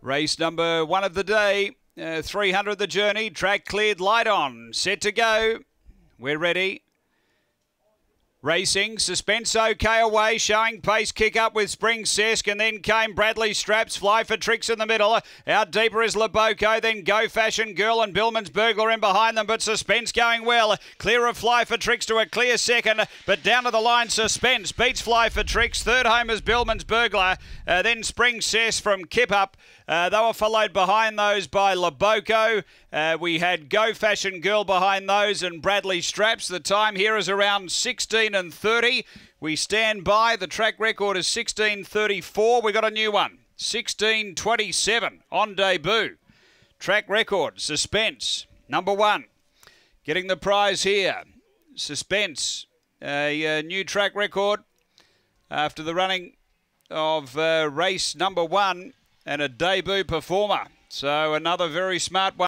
Race number one of the day, uh, 300 the journey, track cleared, light on, set to go. We're ready. Racing, suspense okay away, showing pace Kip Up with Spring Sesk, and then came Bradley Straps, fly for tricks in the middle. Out deeper is Laboko, then Go Fashion Girl and Billman's Burglar in behind them, but suspense going well. Clear of Fly for Tricks to a clear second, but down to the line, suspense beats Fly for Tricks. Third home is Billman's Burglar, uh, then Spring Sesk from Kip Up. Uh, they were followed behind those by Laboko. Uh, we had Go Fashion Girl behind those and Bradley Straps. The time here is around 16 and 30. We stand by. The track record is 16.34. We got a new one. 16.27 on debut. Track record, suspense. Number one. Getting the prize here. Suspense. A, a new track record after the running of uh, race number one and a debut performer. So another very smart one.